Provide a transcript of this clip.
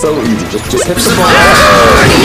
so easy. Just, just hit the ball.